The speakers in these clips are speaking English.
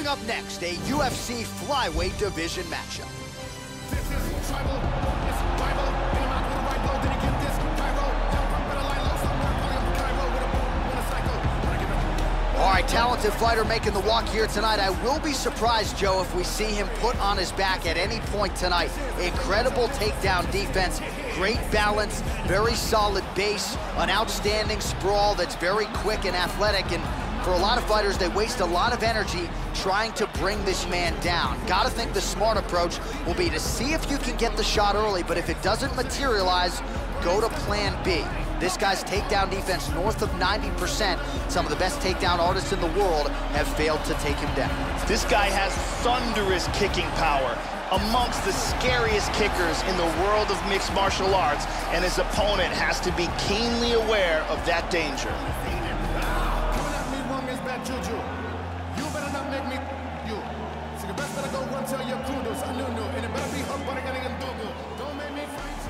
Coming up next, a UFC flyweight division matchup. This is tribal. It's rival. In and out with a right blow. Did he get this? Cairo. Jump up, better lie low somewhere. Calling up Cairo with a with a cycle. Gotta give it. All right, talented fighter making the walk here tonight. I will be surprised, Joe, if we see him put on his back at any point tonight. Incredible takedown defense, great balance, very solid base, an outstanding sprawl that's very quick and athletic. And for a lot of fighters, they waste a lot of energy trying to bring this man down. Got to think the smart approach will be to see if you can get the shot early, but if it doesn't materialize, go to plan B. This guy's takedown defense north of 90%. Some of the best takedown artists in the world have failed to take him down. This guy has thunderous kicking power, amongst the scariest kickers in the world of mixed martial arts, and his opponent has to be keenly aware of that danger. Bad juju. You better not make me you. So you best better go run tell your new. And it better be hug butter getting in doo Don't make me fight.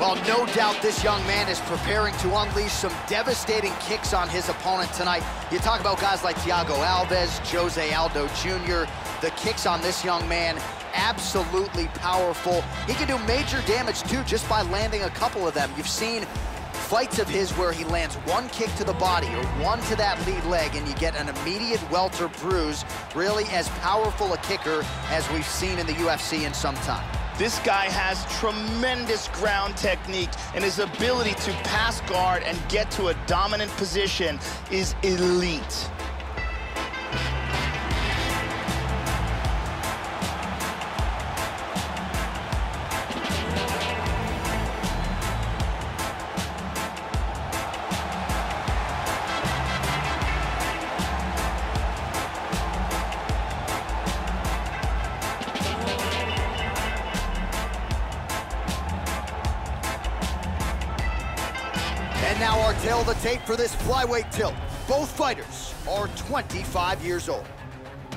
Well, no doubt this young man is preparing to unleash some devastating kicks on his opponent tonight. You talk about guys like Thiago Alves, Jose Aldo Jr., the kicks on this young man, absolutely powerful. He can do major damage, too, just by landing a couple of them. You've seen fights of his where he lands one kick to the body or one to that lead leg and you get an immediate welter bruise. Really as powerful a kicker as we've seen in the UFC in some time. This guy has tremendous ground technique, and his ability to pass guard and get to a dominant position is elite. The tape for this flyweight tilt. Both fighters are 25 years old,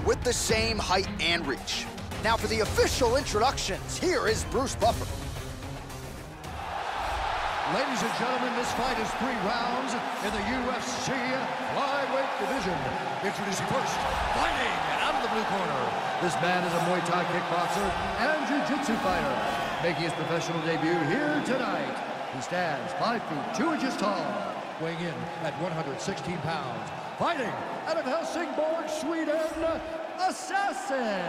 with the same height and reach. Now for the official introductions, here is Bruce Buffer. Ladies and gentlemen, this fight is three rounds in the UFC flyweight division. Introducing first, fighting out of the blue corner. This man is a Muay Thai kickboxer and Jiu-Jitsu fighter, making his professional debut here tonight. He stands 5 feet 2 inches tall, weighing in at 116 pounds. Fighting out of Helsingborg, Sweden, Assassin.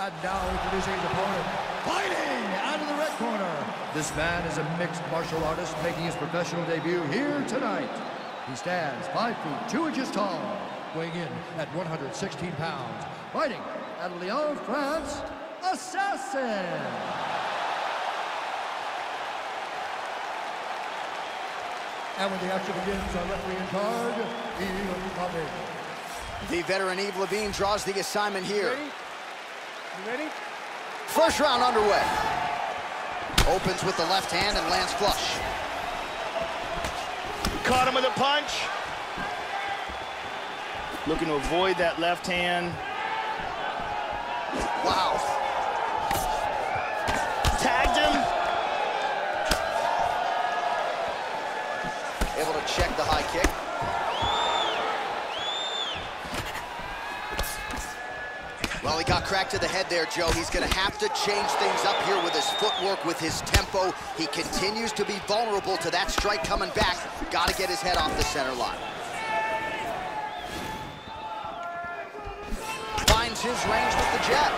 And now introducing his opponent, fighting out of the red corner. This man is a mixed martial artist making his professional debut here tonight. He stands 5 feet 2 inches tall, weighing in at 116 pounds. Fighting at Lyon, France, Assassin. And when the action begins, our referee in charge, Ian Cummings. The veteran Yves Lavigne draws the assignment here. Ready? You ready? First round underway. Opens with the left hand and lands flush. Caught him with a punch. Looking to avoid that left hand. Wow. Tagged him. Able to check the high kick. Well, he got cracked to the head there, Joe. He's going to have to change things up here with his footwork, with his tempo. He continues to be vulnerable to that strike coming back. Got to get his head off the center line. His range with the jab.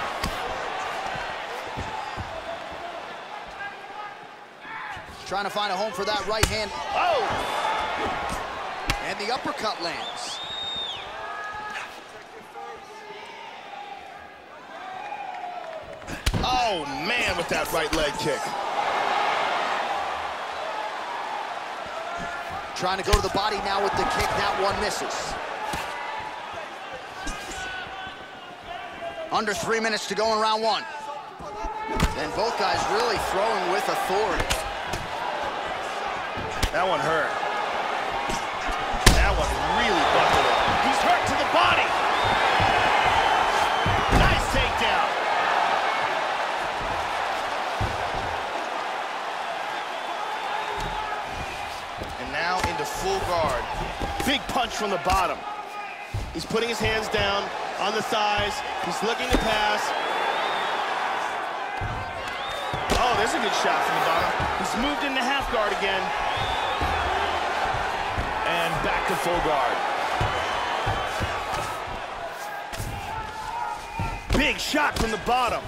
Trying to find a home for that right hand. Oh! And the uppercut lands. Oh, man, with that right leg kick. Trying to go to the body now with the kick. That one misses. Under three minutes to go in round one. And both guys really throwing with authority. That one hurt. That one really buckled him. He's hurt to the body. Nice takedown. And now into full guard. Big punch from the bottom. He's putting his hands down, on the thighs. He's looking to pass. Oh, there's a good shot from the bottom. He's moved into half guard again. And back to full guard. Big shot from the bottom.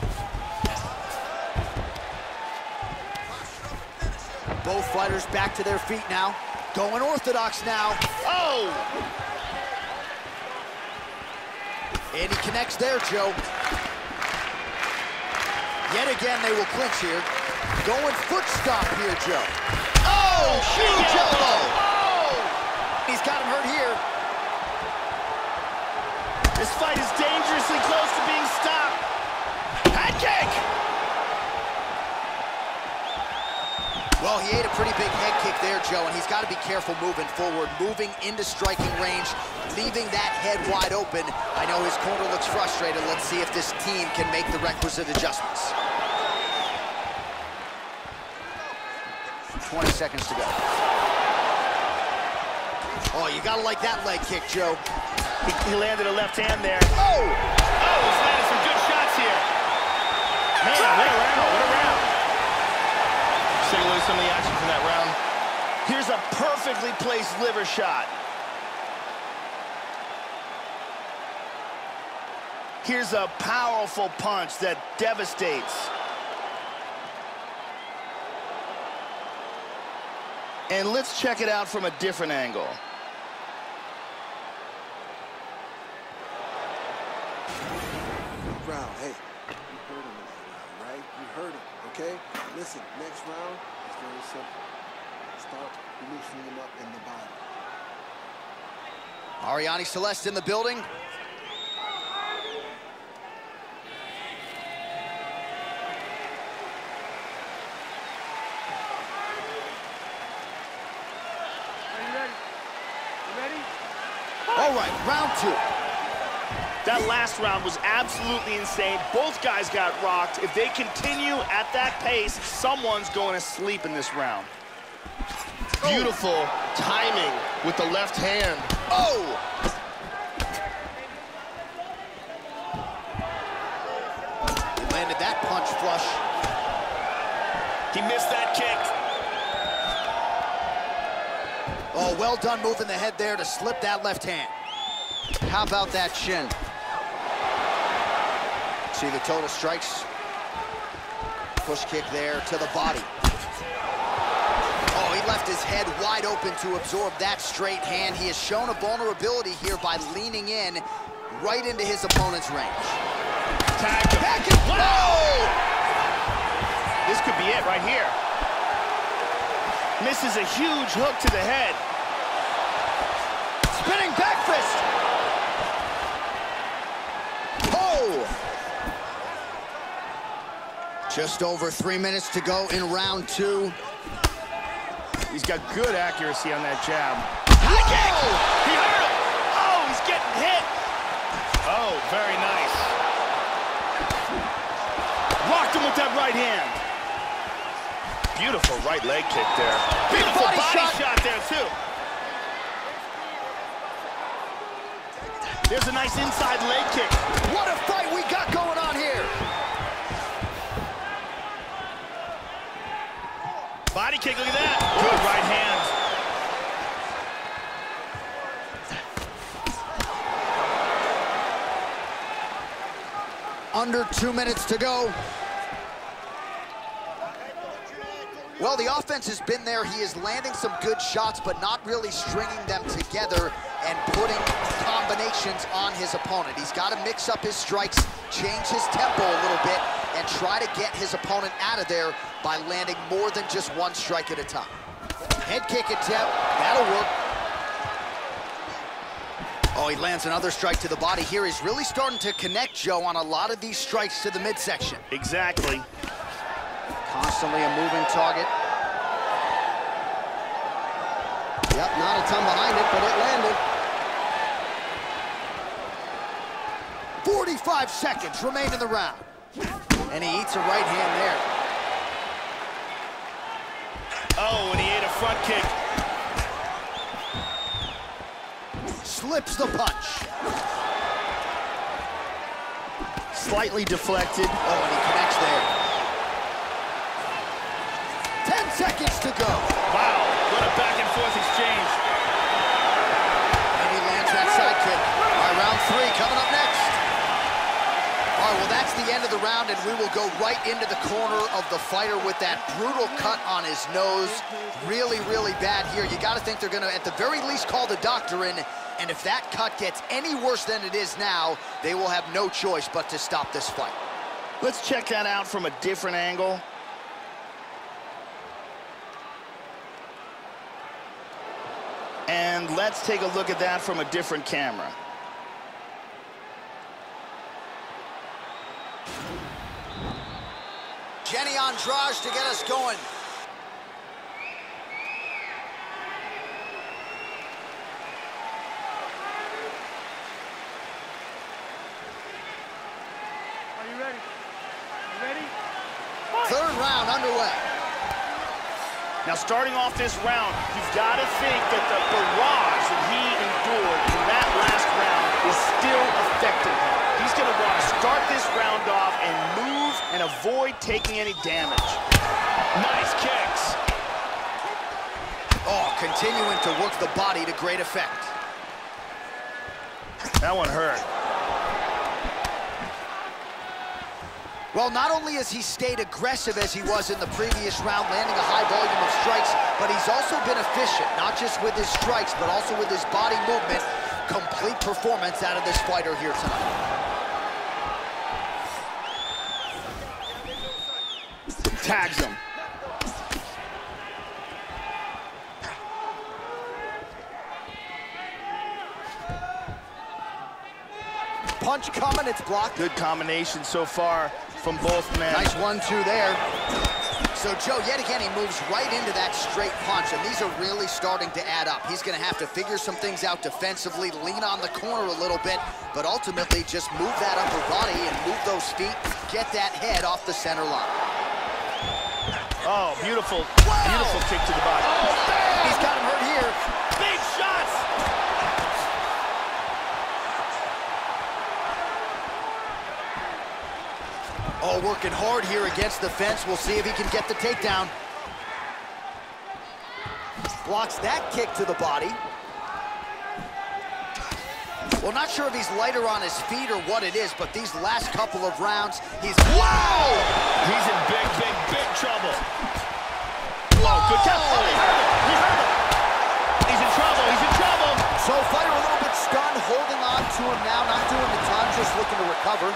Both fighters back to their feet now. Going orthodox now. Oh! And he connects there, Joe. Yet again, they will clinch here. Going foot stop here, Joe. Oh, huge elbow. Oh! He's got him hurt here. This fight is dangerously close to being stopped. Head kick! Well, he ate a pretty big head kick there, Joe, and he's got to be careful moving forward, moving into striking range, leaving that head wide open. I know his corner looks frustrated. Let's see if this team can make the requisite adjustments. 20 seconds to go. Oh, you gotta like that leg kick, Joe. He, he landed a left hand there. Oh! Oh, he's landed some good shots here. Man, what a round, what a round. Take a look at some of the action from that round. Here's a perfectly placed liver shot. Here's a powerful punch that devastates. And let's check it out from a different angle. round. Hey, you heard him right? You heard him, okay? Listen, next round is very simple. Start loosening him up in the body. Arianny Celeste in the building. All right, round two. That last round was absolutely insane. Both guys got rocked. If they continue at that pace, someone's going to sleep in this round. Beautiful timing with the left hand. Oh! He landed that punch flush. He missed that kick. Oh, well done moving the head there to slip that left hand. How about that shin? See the total strikes? Push kick there to the body. Oh, he left his head wide open to absorb that straight hand. He has shown a vulnerability here by leaning in right into his opponent's range. Him. Back and Whoa! This could be it right here. Misses a huge hook to the head. Spinning back fist. Oh! Just over three minutes to go in round two. He's got good accuracy on that jab. High kick! He hurt him! Oh, he's getting hit! Oh, very nice. Locked him with that right hand. Beautiful right leg kick there. Beautiful body body, shot. shot. there, too. There's a nice inside leg kick. What a fight we got going Body kick, look at that. Good right hand. Under two minutes to go. Well, the offense has been there. He is landing some good shots, but not really stringing them together and putting combinations on his opponent. He's got to mix up his strikes, change his tempo a little bit, and try to get his opponent out of there by landing more than just one strike at a time. Head kick attempt, that'll work. Oh, he lands another strike to the body here. He's really starting to connect, Joe, on a lot of these strikes to the midsection. Exactly. Constantly a moving target. Yep, not a ton behind it, but it landed. 45 seconds remain in the round. And he eats a right hand there. Oh, and he ate a front kick. slips the punch. Slightly deflected. Oh, and he connects there. 10 seconds to go. Wow, what a back and forth exchange. And he lands that side kick. All right, round three coming up next. All right, well, that's the end of the round, and we will go right into the corner of the fighter with that brutal cut on his nose. Really, really bad here. You got to think they're going to, at the very least, call the doctor in, and if that cut gets any worse than it is now, they will have no choice but to stop this fight. Let's check that out from a different angle. And let's take a look at that from a different camera. Jhenny Andrade to get us going. Are you ready? You ready? Third round underway. Now, starting off this round, you've got to think that the barrage that he endured in that last round is still affecting him. He's going to want to start this round off and move and avoid taking any damage. Nice kicks. Oh, continuing to work the body to great effect. That one hurt. Well, not only has he stayed aggressive as he was in the previous round, landing a high volume of strikes, but he's also been efficient, not just with his strikes, but also with his body movement. Complete performance out of this fighter here tonight. Tags him. Punch coming, it's blocked. Good combination so far from both men. Nice one-two there. So, Joe, yet again, he moves right into that straight punch, and these are really starting to add up. He's going to have to figure some things out defensively, lean on the corner a little bit, but ultimately just move that upper body and move those feet, get that head off the center line. Oh, beautiful, beautiful kick to the body. Oh, he's got him hurt here. Big shots! Oh, working hard here against the fence. We'll see if he can get the takedown. Blocks that kick to the body. Well, not sure if he's lighter on his feet or what it is, but these last couple of rounds, he's... Wow! He's in big, big, big trouble. Whoa, good count. Oh, he hurt him. He hurt him. He's in trouble. He's in trouble. So fighter a little bit stunned, holding on to him now, not doing a ton, just looking to recover.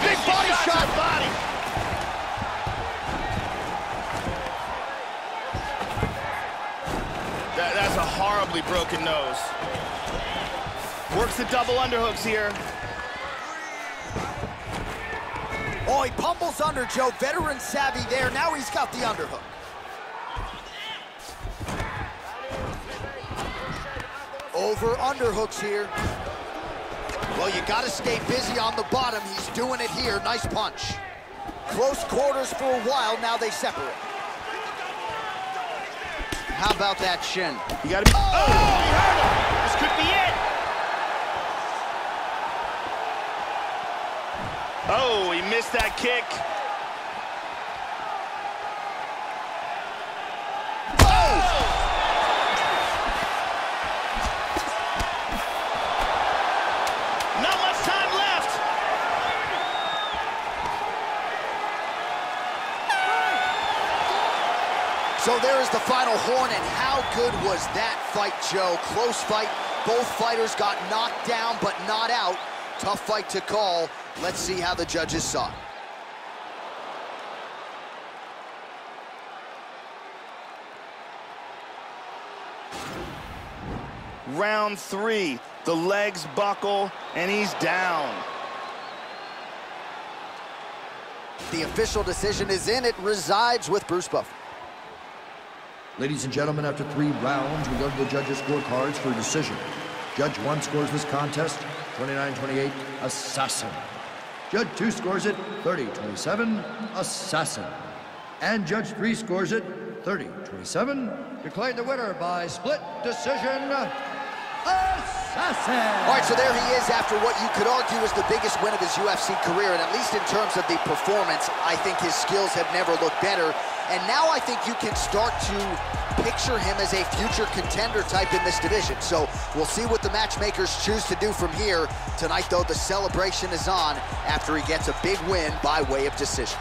Big body shot. body. That, that's a horribly broken nose. Works the double underhooks here. Oh, he pummels under Joe. Veteran savvy there. Now he's got the underhook. Over underhooks here. Well, you got to stay busy on the bottom. He's doing it here. Nice punch. Close quarters for a while. Now they separate. How about that shin? You gotta be. Oh, he hurt him. This could be it. Oh, he missed that kick. Oh! Not much time left. So there is the final horn, and how good was that fight, Joe? Close fight. Both fighters got knocked down, but not out. Tough fight to call. Let's see how the judges saw it. Round three. The legs buckle, and he's down. The official decision is in. It resides with Bruce Buffer. Ladies and gentlemen, after three rounds, we go to the judges' scorecards for a decision. Judge 1 scores this contest 29-28, Assassin. Judge 2 scores it 30-27, Assassin. And Judge 3 scores it 30-27. Declared the winner by split decision, Assassin! All right, so there he is after what you could argue is the biggest win of his UFC career, and at least in terms of the performance, I think his skills have never looked better. And now I think you can start to picture him as a future contender type in this division. So we'll see what the matchmakers choose to do from here. Tonight, though, the celebration is on after he gets a big win by way of decision.